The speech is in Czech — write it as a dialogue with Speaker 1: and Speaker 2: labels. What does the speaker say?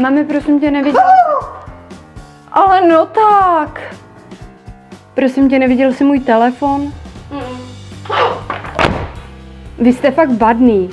Speaker 1: Mami, prosím tě, neviděl Ale no tak. Prosím tě, neviděl jsi můj telefon? Vy jste fakt badný.